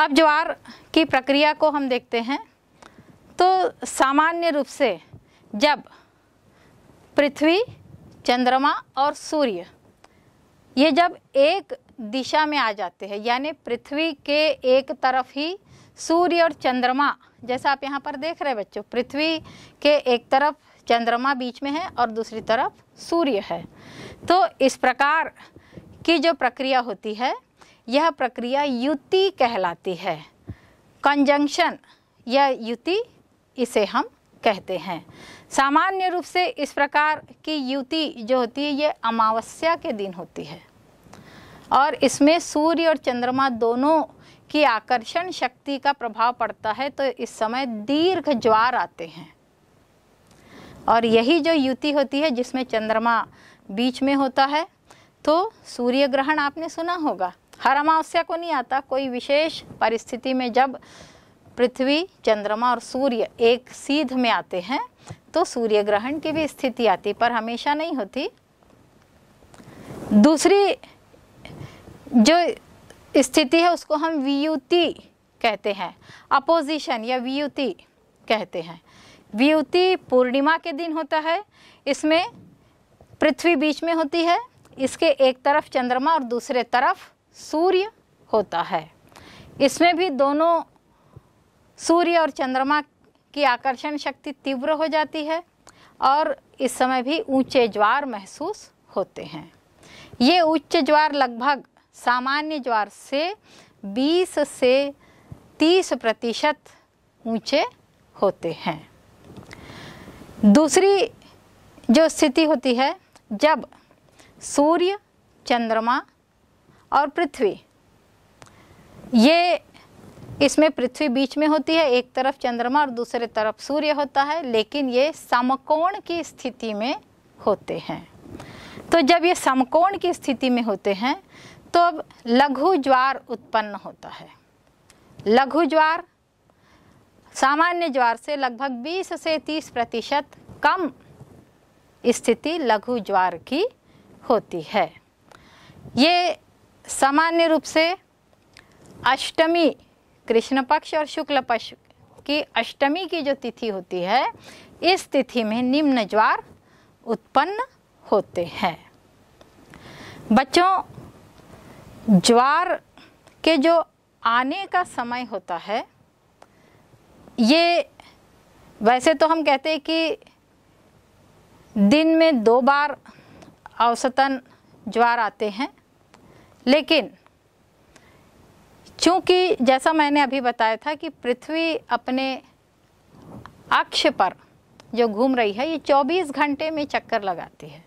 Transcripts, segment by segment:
अब ज्वार की प्रक्रिया को हम देखते हैं। तो सामान्य रूप से जब पृथ्वी, चंद्रमा और सूर्य, ये जब एक दिशा में आ जाते हैं, यानी पृथ्वी के एक तरफ़ ही सूर्य और चंद्रमा, जैसा आप यहाँ पर देख रहे हैं बच्चों, पृथ्वी के एक तरफ़ चंद्रमा बीच में है और दूसरी तरफ़ सूर्य है। तो इस प्रकार की जो प्रक्रिया होती है यह प्रक्रिया युति कहलाती है। कंजंक्शन या युति इसे हम कहते हैं। सामान्य रूप से इस प्रकार की युति जो होती है ये अमावस्या के दिन होती है। और इसमें सूर्य और चंद्रमा दोनों की आकर्षण शक्ति का प्रभाव पड़ता है तो इस समय दीर्घ ज्वार आते हैं। और यही जो युति होती है, जिसमें चंद्रमा बीच में होता है तो सूर्य ग्रहण आपने सुना होगा। हर अमावस्या को नहीं आता। कोई विशेष परिस्थिति में जब पृथ्वी, चंद्रमा और सूर्य एक सीध में आते हैं तो सूर्य ग्रहण की भी स्थिति आती, पर हमेशा नहीं होती। दूसरी जो स्थिति है, उसको हम वियुति कहते हैं। अपोजिशन या वियुति कहते हैं। वियुति पूर्णिमा के दिन होता है। इसमें पृथ्वी बीच में होती है। इसके एक तरफ़ चंद्रमा और दूसरे तरफ़ सूर्य होता है। इसमें भी दोनों सूर्य और चंद्रमा की आकर्षण शक्ति तीव्र हो जाती है और इस समय भी ऊँचे ज्वार महसूस होते हैं। ये उच्च ज्वार लगभग सामान्य ज्वार से 20 से 30 प्रतिशत ऊँचे होते हैं। दूसरी जो स्थिति होती है, जब सूर्य, चंद्रमा और पृथ्वी। ये इसमें पृथ्वी बीच में होती है, एक तरफ़ चंद्रमा और दूसरे तरफ़ सूर्य होता है, लेकिन ये समकोण की स्थिति में होते हैं। तो जब ये समकोण की स्थिति में होते हैं तो अब लघु ज्वार उत्पन्न होता है। लघु ज्वार, सामान्य ज्वार से लगभग 20 से 30 प्रतिशत कम स्थिति लघु ज्वार की होती है। ये सामान्य रूप से अष्टमी कृष्ण पक्ष और शुक्ल पक्ष की अष्टमी की जो तिथि होती है, इस तिथि में निम्न ज्वार उत्पन्न होते हैं। बच्चों, ज्वार के जो आने का समय होता है, ये वैसे तो हम कहते हैं कि दिन में दो बार औसतन ज्वार आते हैं लेकिन चूँकि जैसा मैंने अभी बताया था कि पृथ्वी अपने अक्ष पर जो घूम रही है, ये 24 घंटे में चक्कर लगाती है।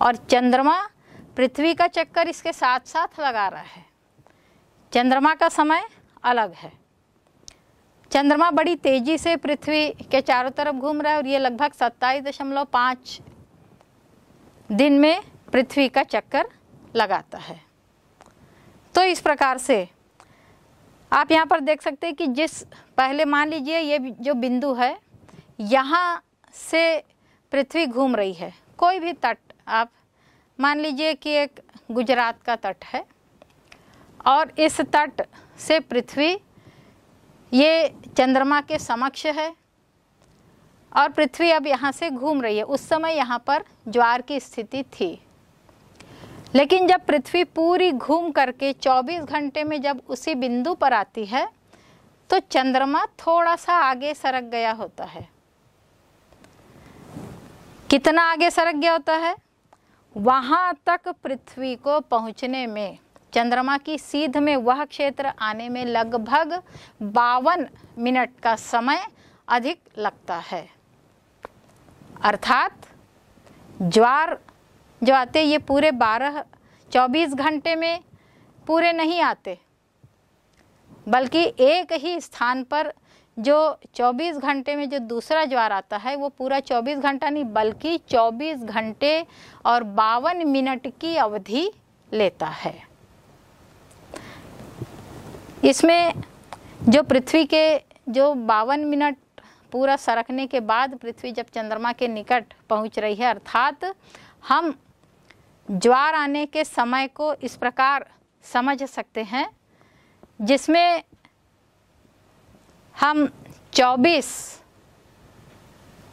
और चंद्रमा पृथ्वी का चक्कर इसके साथ साथ लगा रहा है। चंद्रमा का समय अलग है। चंद्रमा बड़ी तेज़ी से पृथ्वी के चारों तरफ़ घूम रहा है और ये लगभग सत्ताईस दशमलव पाँच दिन में पृथ्वी का चक्कर लगाता है। तो इस प्रकार से आप यहाँ पर देख सकते हैं कि जिस, पहले मान लीजिए ये जो बिंदु है, यहाँ से पृथ्वी घूम रही है। कोई भी तट, आप मान लीजिए कि एक गुजरात का तट है, और इस तट से पृथ्वी, ये चंद्रमा के समक्ष है, और पृथ्वी अब यहाँ से घूम रही है। उस समय यहाँ पर ज्वार की स्थिति थी। लेकिन जब पृथ्वी पूरी घूम करके 24 घंटे में जब उसी बिंदु पर आती है तो चंद्रमा थोड़ा सा आगे सरक गया होता है। कितना आगे सरक गया होता है? वहाँ तक पृथ्वी को पहुँचने में, चंद्रमा की सीध में वह क्षेत्र आने में लगभग बावन मिनट का समय अधिक लगता है। अर्थात ज्वार जो आते, ये पूरे बारह, चौबीस घंटे में पूरे नहीं आते। बल्कि एक ही स्थान पर जो 24 घंटे में जो दूसरा ज्वार आता है, वो पूरा 24 घंटा नहीं, बल्कि 24 घंटे और बावन मिनट की अवधि लेता है। इसमें जो पृथ्वी के, जो बावन मिनट पूरा सरकने के बाद पृथ्वी जब चंद्रमा के निकट पहुँच रही है, अर्थात हम ज्वार आने के समय को इस प्रकार समझ सकते हैं, जिसमें हम 24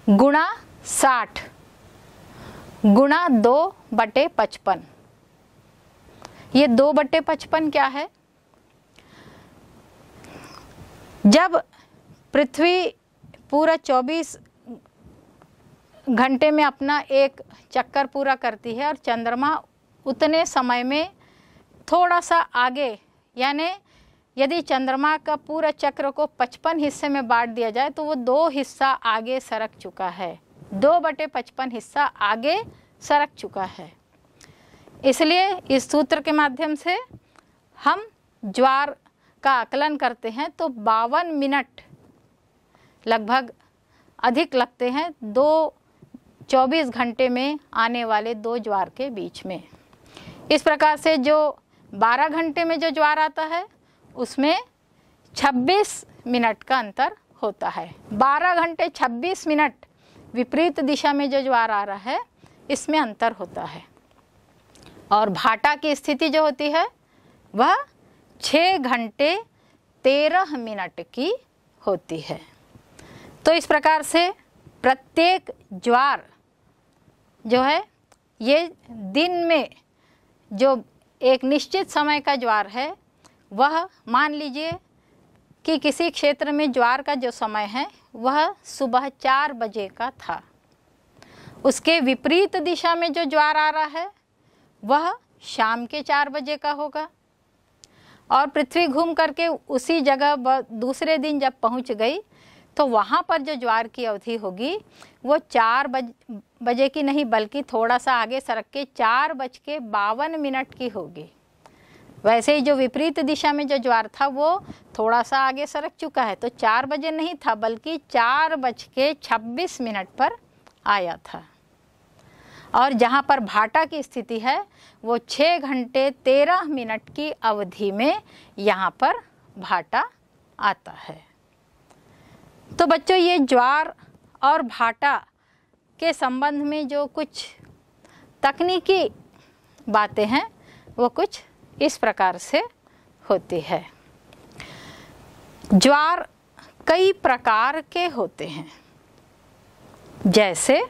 गुणा साठ गुणा दो बटे पचपन। ये दो बटे पचपन क्या है? जब पृथ्वी पूरा 24 घंटे में अपना एक चक्कर पूरा करती है और चंद्रमा उतने समय में थोड़ा सा आगे, यानी यदि चंद्रमा का पूरा चक्र को 55 हिस्से में बांट दिया जाए तो वो दो हिस्सा आगे सरक चुका है। दो बटे पचपन हिस्सा आगे सरक चुका है। इसलिए इस सूत्र के माध्यम से हम ज्वार का आकलन करते हैं तो बावन मिनट लगभग अधिक लगते हैं, दो चौबीस घंटे में आने वाले दो ज्वार के बीच में। इस प्रकार से जो बारह घंटे में जो ज्वार आता है, उसमें छब्बीस मिनट का अंतर होता है। बारह घंटे छब्बीस मिनट विपरीत दिशा में जो ज्वार आ रहा है, इसमें अंतर होता है। और भाटा की स्थिति जो होती है, वह छः घंटे तेरह मिनट की होती है। तो इस प्रकार से प्रत्येक ज्वार जो है, ये दिन में जो एक निश्चित समय का ज्वार है, वह मान लीजिए कि किसी क्षेत्र में ज्वार का जो समय है, वह सुबह चार बजे का था। उसके विपरीत दिशा में जो ज्वार आ रहा है, वह शाम के चार बजे का होगा। और पृथ्वी घूम करके उसी जगह दूसरे दिन जब पहुँच गई तो वहाँ पर जो ज्वार की अवधि होगी, वो चार बज, बजे की नहीं, बल्कि थोड़ा सा आगे सरक के चार बज के बावन मिनट की होगी। वैसे ही जो विपरीत दिशा में जो ज्वार था, वो थोड़ा सा आगे सरक चुका है। तो चार बजे नहीं था, बल्कि चार बज के छब्बीस मिनट पर आया था। और जहाँ पर भाटा की स्थिति है, वो छः घंटे तेरह मिनट की अवधि में यहाँ पर भाटा आता है। तो बच्चों, ये ज्वार और भाटा के संबंध में जो कुछ तकनीकी बातें हैं, वो कुछ इस प्रकार से होती है। ज्वार कई प्रकार के होते हैं। जैसे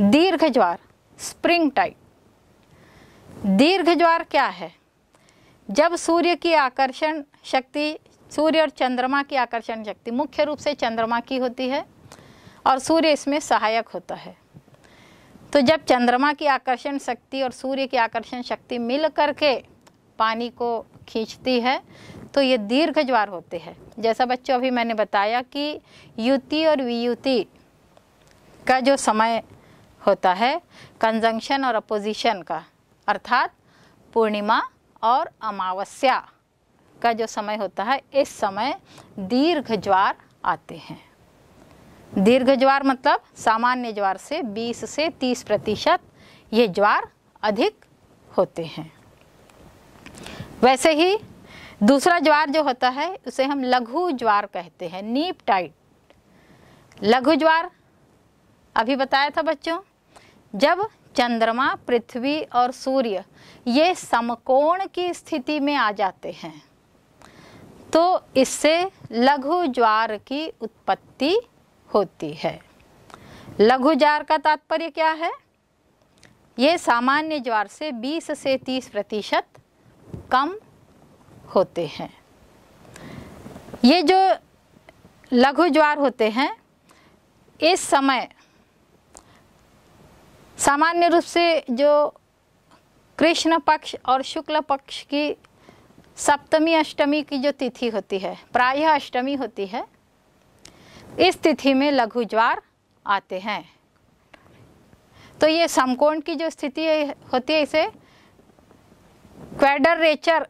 दीर्घ ज्वार, स्प्रिंग टाइप। दीर्घ ज्वार क्या है? जब सूर्य की आकर्षण शक्ति सूर्य और चंद्रमा की आकर्षण शक्ति मुख्य रूप से चंद्रमा की होती है और सूर्य इसमें सहायक होता है। तो जब चंद्रमा की आकर्षण शक्ति और सूर्य की आकर्षण शक्ति मिल करके पानी को खींचती है तो ये दीर्घ ज्वार होते हैं। जैसा बच्चों, अभी मैंने बताया कि युति और वियुति का जो समय होता है कंजंक्शन और अपोजिशन का, अर्थात पूर्णिमा और अमावस्या। का जो समय होता है, इस समय दीर्घ ज्वार आते हैं। दीर्घ ज्वार मतलब सामान्य ज्वार से 20 से 30 प्रतिशत ये ज्वार अधिक होते हैं। वैसे ही दूसरा ज्वार जो होता है, उसे हम लघु ज्वार कहते हैं, नीप टाइट। लघु ज्वार, अभी बताया था बच्चों, जब चंद्रमा, पृथ्वी और सूर्य ये समकोण की स्थिति में आ जाते हैं तो इससे लघु ज्वार की उत्पत्ति होती है। लघु ज्वार का तात्पर्य क्या है? ये सामान्य ज्वार से 20 से 30 प्रतिशत कम होते हैं। ये जो लघु ज्वार होते हैं, इस समय सामान्य रूप से जो कृष्ण पक्ष और शुक्ल पक्ष की सप्तमी अष्टमी की जो तिथि होती है, प्रायः अष्टमी होती है, इस तिथि में लघु ज्वार आते हैं। तो ये समकोण की जो स्थिति होती है इसे क्वेडरेचर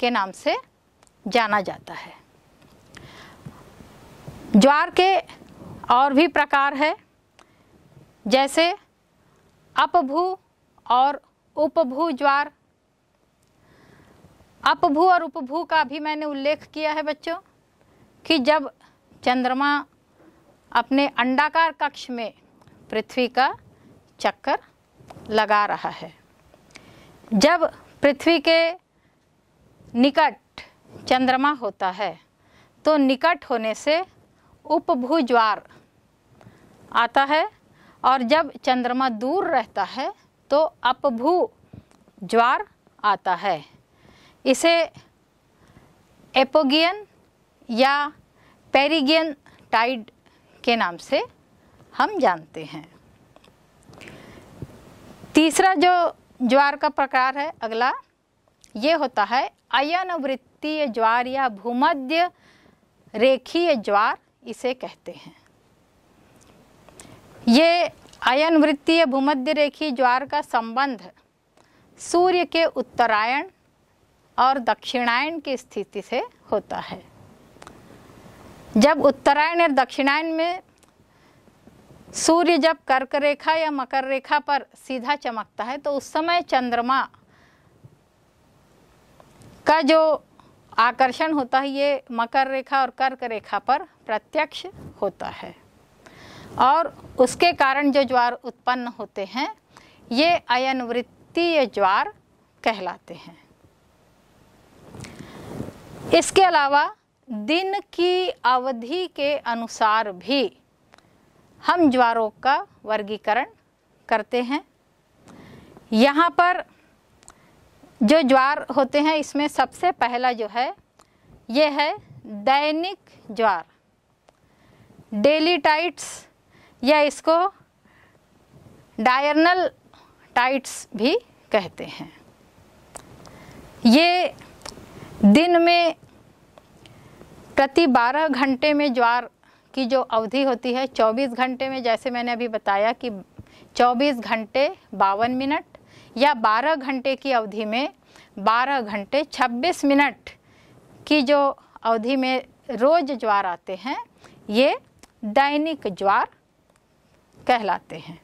के नाम से जाना जाता है। ज्वार के और भी प्रकार है, जैसे अपभू और उपभू ज्वार। अपभू और उपभू का भी मैंने उल्लेख किया है बच्चों, कि जब चंद्रमा अपने अंडाकार कक्ष में पृथ्वी का चक्कर लगा रहा है, जब पृथ्वी के निकट चंद्रमा होता है तो निकट होने से उपभू ज्वार आता है, और जब चंद्रमा दूर रहता है तो अपभू ज्वार आता है। इसे एपोगियन या पेरिगियन टाइड के नाम से हम जानते हैं। तीसरा जो ज्वार का प्रकार है, अगला, ये होता है अयन वृत्तीय ज्वार या भूमध्य रेखीय ज्वार इसे कहते हैं। ये अयन वृत्तीय भूमध्य रेखीय ज्वार का संबंध सूर्य के उत्तरायण और दक्षिणायन की स्थिति से होता है। जब उत्तरायण और दक्षिणायन में सूर्य जब कर्क रेखा या मकर रेखा पर सीधा चमकता है तो उस समय चंद्रमा का जो आकर्षण होता है, ये मकर रेखा और कर्क रेखा पर प्रत्यक्ष होता है। और उसके कारण जो ज्वार उत्पन्न होते हैं, ये अयन वृत्तीय ज्वार कहलाते हैं। इसके अलावा दिन की अवधि के अनुसार भी हम ज्वारों का वर्गीकरण करते हैं। यहाँ पर जो ज्वार होते हैं, इसमें सबसे पहला जो है, ये है दैनिक ज्वार। डेली टाइट्स या इसको डायरनल टाइट्स भी कहते हैं। ये दिन में प्रति 12 घंटे में ज्वार की जो अवधि होती है 24 घंटे में, जैसे मैंने अभी बताया कि 24 घंटे बावन मिनट या 12 घंटे की अवधि में 12 घंटे 26 मिनट की जो अवधि में रोज ज्वार आते हैं, ये दैनिक ज्वार कहलाते हैं।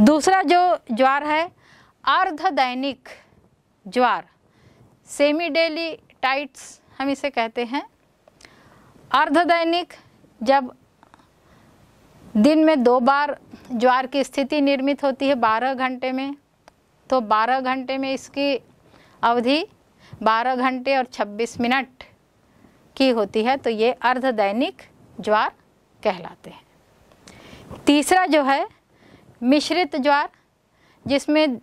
दूसरा जो ज्वार है अर्ध दैनिक ज्वार, सेमी डेली टाइट्स हम इसे कहते हैं अर्धदैनिक, जब दिन में दो बार ज्वार की स्थिति निर्मित होती है 12 घंटे में तो 12 घंटे में इसकी अवधि 12 घंटे और 26 मिनट की होती है तो ये अर्धदैनिक ज्वार कहलाते हैं। तीसरा जो है, मिश्रित ज्वार, जिसमें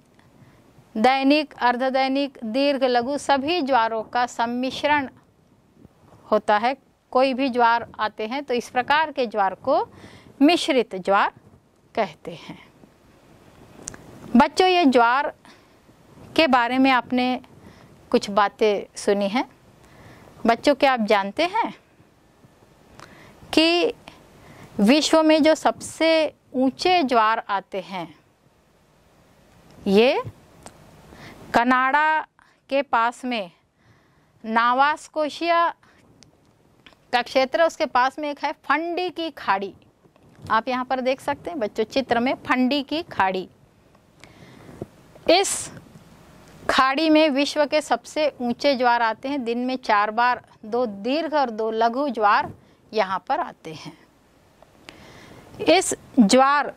दैनिक, अर्धदैनिक, दीर्घ, लघु सभी ज्वारों का सम्मिश्रण होता है। कोई भी ज्वार आते हैं तो इस प्रकार के ज्वार को मिश्रित ज्वार कहते हैं। बच्चों, ये ज्वार के बारे में आपने कुछ बातें सुनी हैं। बच्चों, क्या आप जानते हैं कि विश्व में जो सबसे ऊँचे ज्वार आते हैं, ये कनाडा के पास में नावास्कोशिया का क्षेत्र उसके पास में एक है फंडी की खाड़ी। आप यहाँ पर देख सकते हैं, बच्चों, चित्र में फंडी की खाड़ी। इस खाड़ी में विश्व के सबसे ऊँचे ज्वार आते हैं। दिन में चार बार, दो दीर्घ और दो लघु ज्वार यहाँ पर आते हैं। इस ज्वार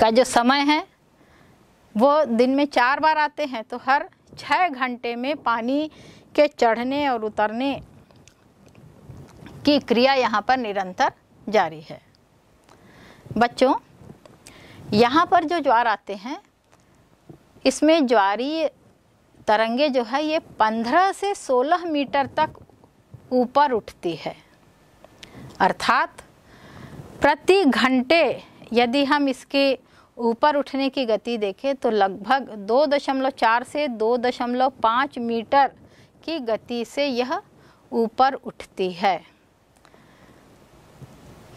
का जो समय है, वो दिन में चार बार आते हैं तो हर छः घंटे में पानी के चढ़ने और उतरने की क्रिया यहाँ पर निरंतर जारी है। बच्चों, यहाँ पर जो ज्वार आते हैं, इसमें ज्वारी तरंगे जो है, ये 15 से 16 मीटर तक ऊपर उठती है। अर्थात प्रति घंटे यदि हम इसके ऊपर उठने की गति देखें तो लगभग 2.4 से 2.5 मीटर की गति से यह ऊपर उठती है।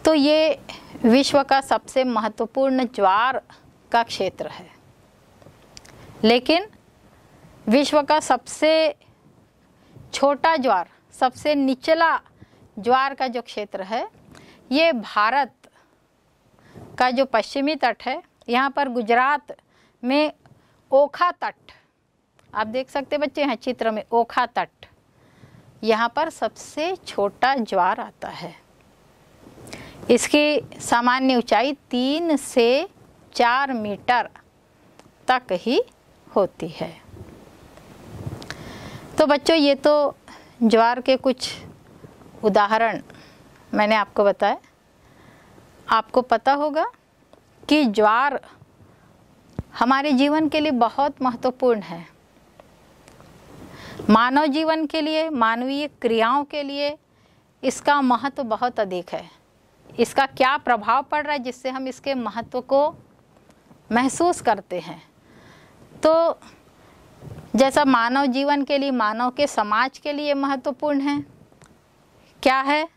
तो ये विश्व का सबसे महत्वपूर्ण ज्वार का क्षेत्र है। लेकिन विश्व का सबसे छोटा ज्वार, सबसे निचला ज्वार का जो क्षेत्र है, ये भारत का जो पश्चिमी तट है, यहाँ पर गुजरात में ओखा तट, आप देख सकते बच्चे हैं चित्र में, ओखा तट, यहाँ पर सबसे छोटा ज्वार आता है। इसकी सामान्य ऊंचाई तीन से चार मीटर तक ही होती है। तो बच्चों, ये तो ज्वार के कुछ उदाहरण मैंने आपको बताया आपको पता होगा कि ज्वार हमारे जीवन के लिए बहुत महत्वपूर्ण है। मानव जीवन के लिए, मानवीय क्रियाओं के लिए इसका महत्व बहुत अधिक है। इसका क्या प्रभाव पड़ रहा है जिससे हम इसके महत्व को महसूस करते हैं? तो जैसा मानव जीवन के लिए, मानव के समाज के लिए महत्वपूर्ण है। क्या है?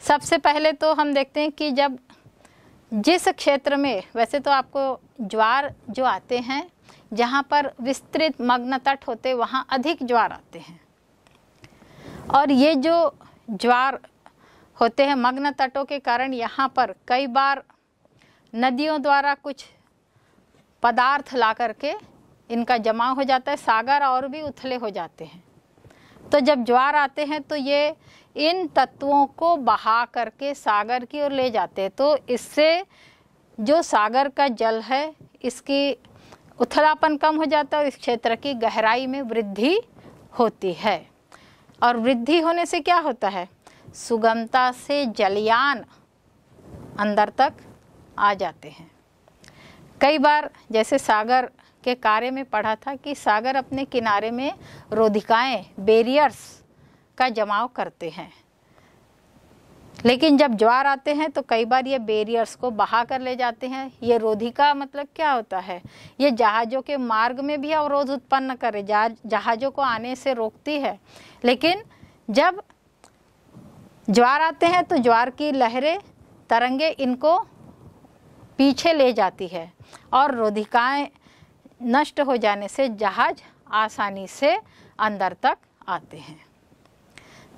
सबसे पहले तो हम देखते हैं कि जब जिस क्षेत्र में, वैसे तो आपको ज्वार जो आते हैं, जहाँ पर विस्तृत मग्न तट होते वहाँ अधिक ज्वार आते हैं। और ये जो ज्वार होते हैं मग्न तटों के कारण यहाँ पर कई बार नदियों द्वारा कुछ पदार्थ ला करके इनका जमा हो जाता है, सागर और भी उथले हो जाते हैं। तो जब ज्वार आते हैं तो ये इन तत्वों को बहा करके सागर की ओर ले जाते हैं। तो इससे जो सागर का जल है, इसकी उथलापन कम हो जाता है और इस क्षेत्र की गहराई में वृद्धि होती है। और वृद्धि होने से क्या होता है? सुगमता से जलयान अंदर तक आ जाते हैं। कई बार जैसे सागर के कार्य में पढ़ा था कि सागर अपने किनारे में रोधिकाएँ बेरियर्स का जमाव करते हैं। लेकिन जब ज्वार आते हैं तो कई बार ये बेरियर्स को बहा कर ले जाते हैं। ये रोधिका मतलब क्या होता है? ये जहाज़ों के मार्ग में भी अवरोध उत्पन्न करे जहाज़ों को आने से रोकती है। लेकिन जब ज्वार आते हैं तो ज्वार की लहरें, तरंगे इनको पीछे ले जाती है और रोधिकाएँ नष्ट हो जाने से जहाज़ आसानी से अंदर तक आते हैं।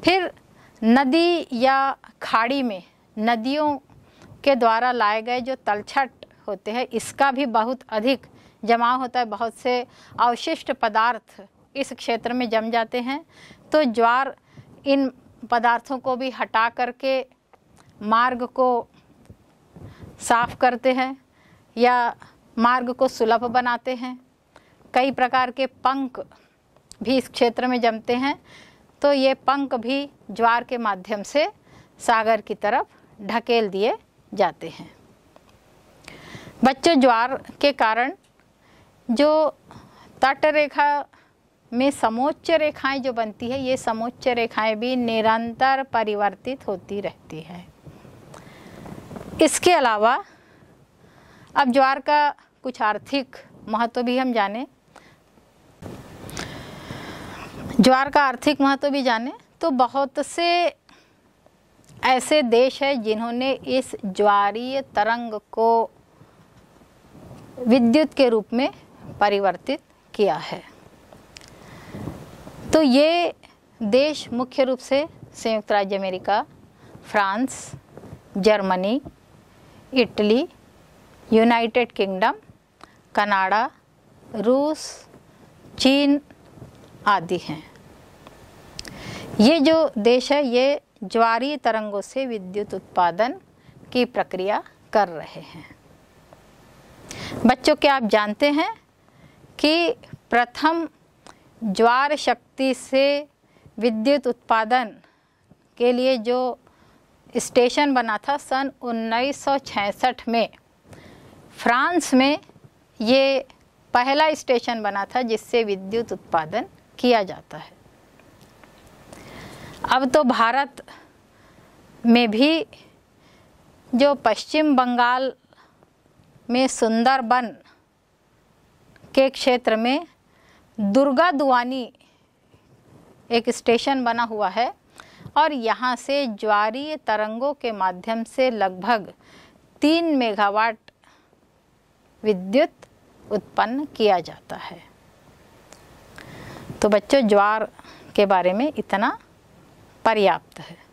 फिर नदी या खाड़ी में नदियों के द्वारा लाए गए जो तलछट होते हैं, इसका भी बहुत अधिक जमाव होता है। बहुत से अवशिष्ट पदार्थ इस क्षेत्र में जम जाते हैं। तो ज्वार इन पदार्थों को भी हटा करके मार्ग को साफ़ करते हैं या मार्ग को सुलभ बनाते हैं। कई प्रकार के पंख भी इस क्षेत्र में जमते हैं। तो ये पंख भी ज्वार के माध्यम से सागर की तरफ़ ढकेल दिए जाते हैं। बच्चों, ज्वार के कारण जो तट रेखा में समोच्च रेखाएँ जो बनती है, ये समोच्च रेखाएँ भी निरंतर परिवर्तित होती रहती है। इसके अलावा, अब ज्वार का कुछ आर्थिक महत्व भी हम जाने। ज्वार का आर्थिक महत्व भी जाने तो बहुत से ऐसे देश हैं जिन्होंने इस ज्वारीय तरंग को विद्युत के रूप में परिवर्तित किया है। तो ये देश मुख्य रूप से संयुक्त राज्य America, France, Germany, Italy, United Kingdom, Canada, रूस, चीन आदि हैं। ये जो देश है, ये ज्वारीय तरंगों से विद्युत उत्पादन की प्रक्रिया कर रहे हैं। बच्चों, क्या आप जानते हैं कि प्रथम ज्वार शक्ति से विद्युत उत्पादन के लिए जो स्टेशन बना था सन 1966 में, फ्रांस में ये पहला स्टेशन बना था जिससे विद्युत उत्पादन किया जाता है। अब तो भारत में भी जो पश्चिम बंगाल में सुंदरबन के क्षेत्र में दुर्गा दुआनी एक स्टेशन बना हुआ है और यहाँ से ज्वारीय तरंगों के माध्यम से लगभग तीन मेगावाट विद्युत उत्पन्न किया जाता है। तो बच्चों, ज्वार के बारे में इतना पर्याप्त है।